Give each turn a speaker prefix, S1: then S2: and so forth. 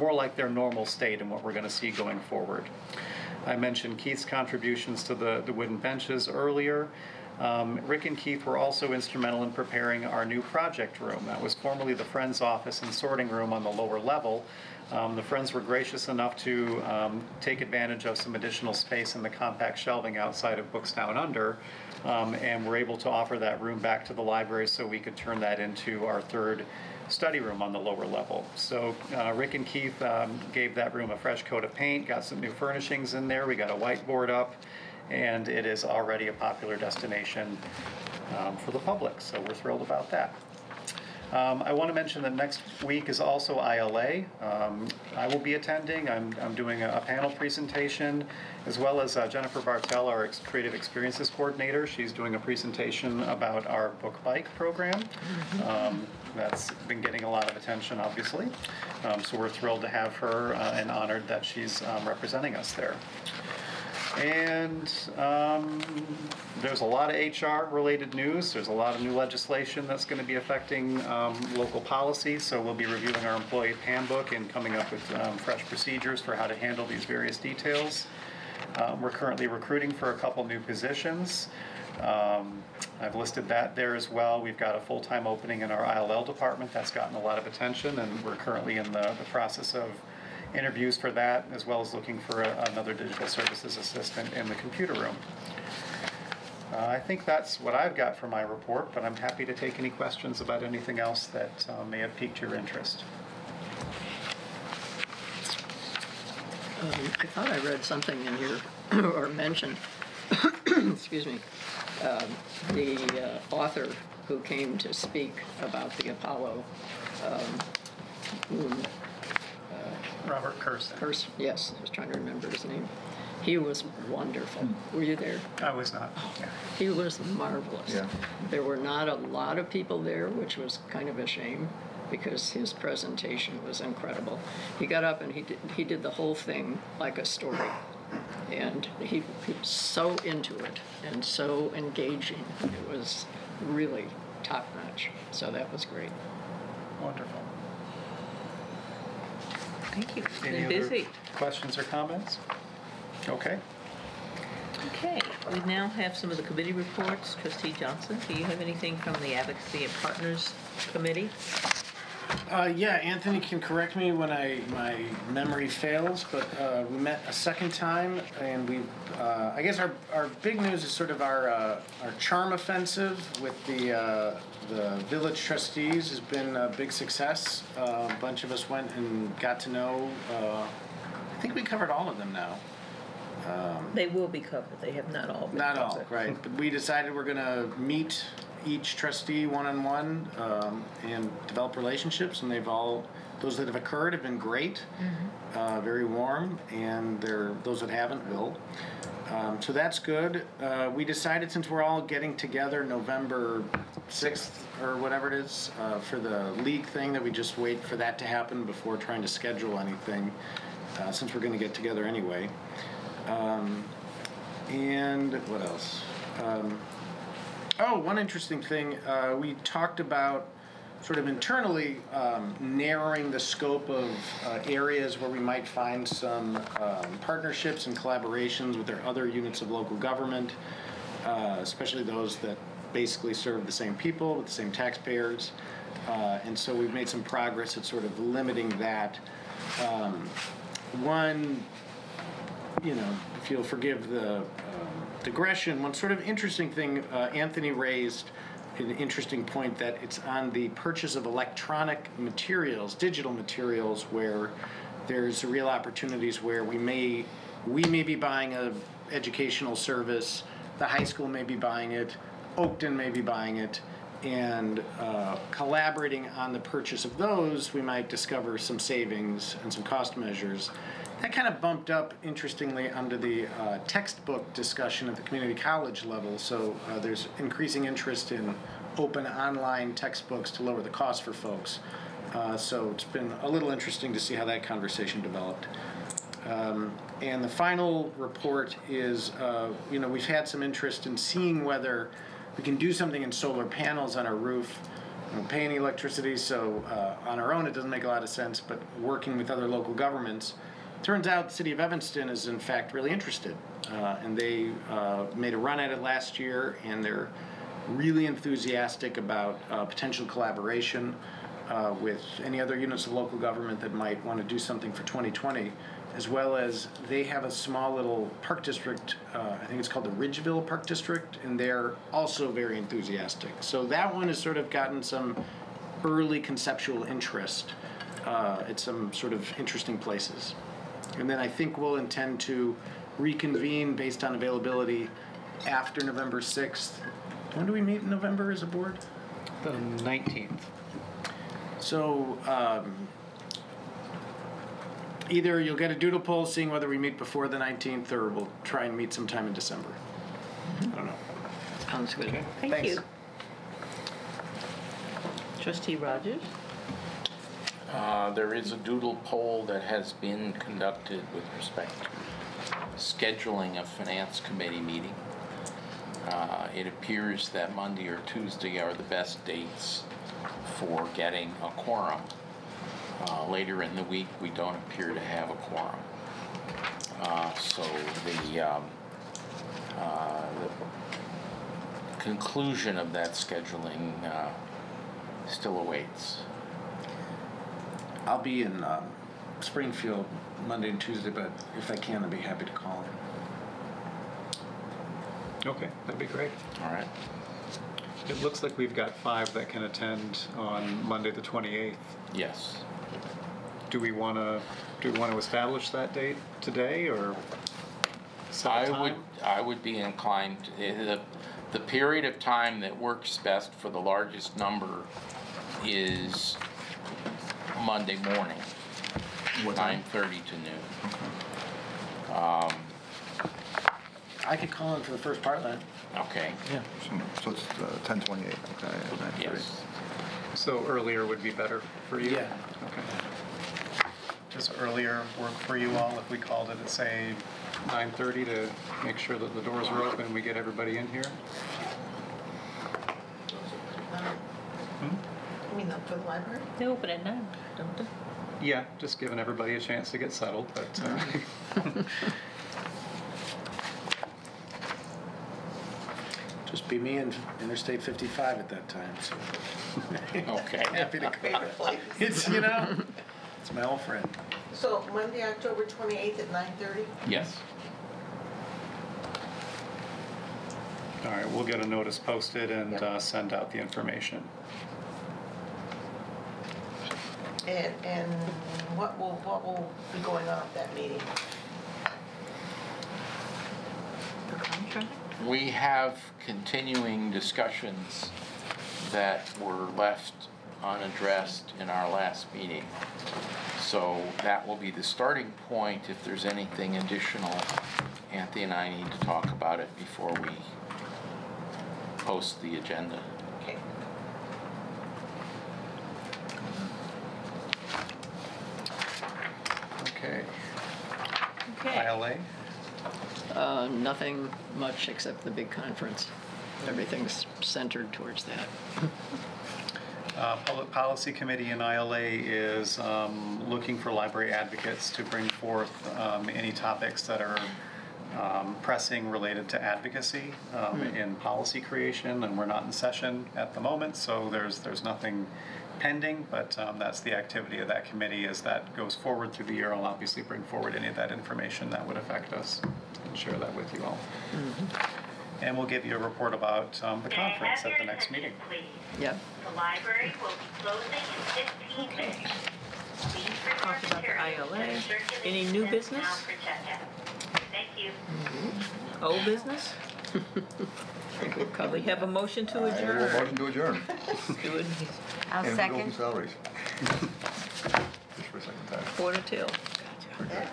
S1: more like their normal state and what we're going to see going forward. I mentioned Keith's contributions to the, the wooden benches earlier. Um, Rick and Keith were also instrumental in preparing our new project room. That was formerly the Friends office and sorting room on the lower level. Um, the Friends were gracious enough to um, take advantage of some additional space in the compact shelving outside of Books Down Under um, and were able to offer that room back to the library so we could turn that into our third study room on the lower level. So uh, Rick and Keith um, gave that room a fresh coat of paint, got some new furnishings in there. We got a whiteboard up, and it is already a popular destination um, for the public. So we're thrilled about that. Um, I want to mention that next week is also ILA. Um, I will be attending. I'm, I'm doing a, a panel presentation, as well as uh, Jennifer Bartel, our ex- Creative Experiences Coordinator. She's doing a presentation about our book bike program. Um, that's been getting a lot of attention, obviously. Um, so we're thrilled to have her uh, and honored that she's um, representing us there. And um, there's a lot of HR-related news. There's a lot of new legislation that's going to be affecting um, local policy. So we'll be reviewing our employee handbook and coming up with um, fresh procedures for how to handle these various details. Um, We're currently recruiting for a couple new positions. Um, I've listed that there as well. We've got a full-time opening in our ILL department. That's gotten a lot of attention, and we're currently in the the process of interviews for that, as well as looking for a- another digital services assistant in the computer room. Uh, I think that's what I've got for my report, but I'm happy to take any questions about anything else that uh, may have piqued your interest.
S2: Um, I thought I read something in here, or mentioned, excuse me, um, the uh, author who came to speak about the Apollo um,
S1: Robert Kurson.
S2: person, yes, I was trying to remember his name. He was wonderful. Hmm. Were you there?
S1: I was not. Oh, yeah.
S2: He was marvelous.
S3: Yeah.
S2: There were not a lot of people there, which was kind of a shame because his presentation was incredible. He got up and he did, he did the whole thing like a story. And he, he was so into it and so engaging. It was really top notch. So that was great.
S1: Wonderful.
S4: Thank you.
S1: Any
S4: Been busy.
S1: questions or comments? Okay.
S4: Okay, we now have some of the committee reports. Trustee Johnson, do you have anything from the Advocacy and Partners Committee?
S5: Uh, yeah, Anthony can correct me when I my memory fails, but uh, we met a second time, and we. Uh, I guess our, our big news is sort of our uh, our charm offensive with the uh, the village trustees has been a big success. Uh, a bunch of us went and got to know. Uh, I think we covered all of them now.
S4: They will be covered. They have not all been
S5: Not all,
S4: covered.
S5: right. But we decided we're gonna meet each trustee one-on-one um, and develop relationships, and they've all, those that have occurred have been great, uh, very warm, and they're, those that haven't will. Um, So that's good. Uh, We decided, since we're all getting together November 6th or whatever it is, uh, for the league thing, that we just wait for that to happen before trying to schedule anything, uh, since we're gonna get together anyway. Um, and what else? Um, oh, one interesting thing. Uh, we talked about sort of internally um, narrowing the scope of uh, areas where we might find some um, partnerships and collaborations with our other units of local government, uh, especially those that basically serve the same people with the same taxpayers. Uh, and so we've made some progress at sort of limiting that. Um, one you know, if you'll forgive the digression, one sort of interesting thing uh, Anthony raised an interesting point that it's on the purchase of electronic materials, digital materials, where there's real opportunities where we may we may be buying a educational service, the high school may be buying it, Oakton may be buying it, and uh, collaborating on the purchase of those, we might discover some savings and some cost measures. That kind of bumped up, interestingly, under the uh, textbook discussion at the community college level. So uh, there's increasing interest in open online textbooks to lower the cost for folks. Uh, so it's been a little interesting to see how that conversation developed. Um, and the final report is, uh, you know, we've had some interest in seeing whether we can do something in solar panels on our roof don't pay any electricity, so uh, on our own it doesn't make a lot of sense. But working with other local governments, turns out the city of Evanston is in fact really interested, uh, and they uh, made a run at it last year, and they're really enthusiastic about uh, potential collaboration uh, with any other units of local government that might want to do something for 2020, as well as they have a small little park district, uh, I think it's called the Ridgeville Park District, and they're also very enthusiastic. So that one has sort of gotten some early conceptual interest uh, at some sort of interesting places. And then I think we'll intend to reconvene based on availability after November 6th. When do we meet in November as a board?
S1: The 19th.
S5: So um, either you'll get a doodle poll seeing whether we meet before the 19th, or we'll try and meet sometime in December. I don't know.
S2: Sounds good.
S4: Thank
S5: Thanks.
S4: you. Trustee Rogers?
S3: Uh, There is a doodle poll that has been conducted with respect to scheduling a finance committee meeting. Uh, It appears that Monday or Tuesday are the best dates for getting a quorum. Uh, Later in the week, we don't appear to have a quorum. Uh, So the, um, uh, the conclusion of that scheduling uh, still awaits.
S5: I'll be in um, Springfield Monday and Tuesday, but if I can, I'd be happy to call in.
S1: Okay, that'd be great.
S3: All right?
S1: It looks like we've got five that can attend on Monday, the 28th.
S3: Yes.
S1: Do we want to, do we want to establish that date today or set a
S3: I would,
S1: time?
S3: I would be inclined, eh, the, the period of time that works best for the largest number is Monday morning, nine thirty to noon.
S5: I could call in for the first part then.
S3: Okay,
S6: Yeah. So it's uh, 1028, okay, 9:30.
S3: yes.
S1: So earlier would be better for you?
S5: Yeah.
S1: Okay. Does earlier work for you all if we called it at, say, 9:30 to make sure that the doors are open and we get everybody in here?
S7: You mean up for the library?
S4: They open at nine, don't they?
S1: Yeah, just giving everybody a chance to get settled, but, uh,
S5: Just be me and Interstate 55 at that time. So
S3: Okay.
S5: happy to
S7: Favorite place.
S5: It's you know, it's my old friend.
S7: So Monday, October twenty-eighth at nine thirty?
S3: Yes.
S1: all right, we'll get a notice posted and uh, send out the information.
S7: And, and what will, what will be going on at that meeting?
S4: The contract?
S3: We have continuing discussions that were left unaddressed in our last meeting. So that will be the starting point. If there's anything additional, Anthony and I need to talk about it before we post the agenda.
S7: Okay.
S1: Okay.
S4: Okay.
S1: ILA?
S2: Uh, nothing much except the big conference. Everything's centered towards that.
S1: Uh, Public Policy Committee in ILA is um, looking for library advocates to bring forth um, any topics that are um, pressing related to advocacy um, in policy creation, and we're not in session at the moment, so there's, there's nothing pending, but um, that's the activity of that committee. As that goes forward through the year, I'll obviously bring forward any of that information that would affect us and share that with you all. And we'll give you a report about um, the
S8: May
S1: conference at the next meeting.
S8: please?
S2: Yep.
S8: The library will be closing in 15 minutes. Please
S4: Talked about the ILA. Any new business?
S8: for checkout. Thank you.
S4: Old business? we have a motion to
S6: I will
S4: adjourn.
S6: motion to adjourn.
S9: I'll second.
S6: And we go
S9: second.
S6: salaries. Just for a second time.
S4: Four to two. Gotcha.